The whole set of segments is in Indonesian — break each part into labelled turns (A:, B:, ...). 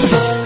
A: Peace.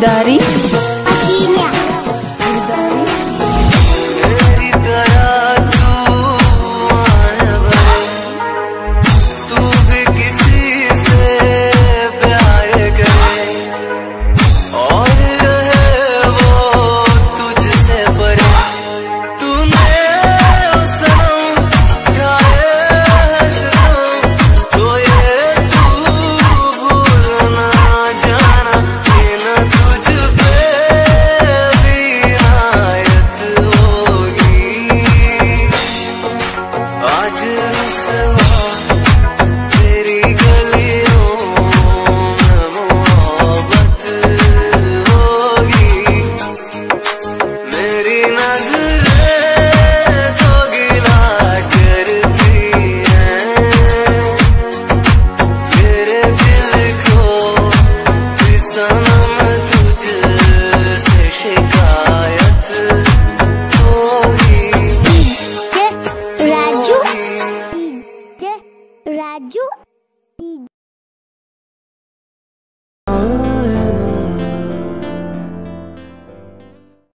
A: dari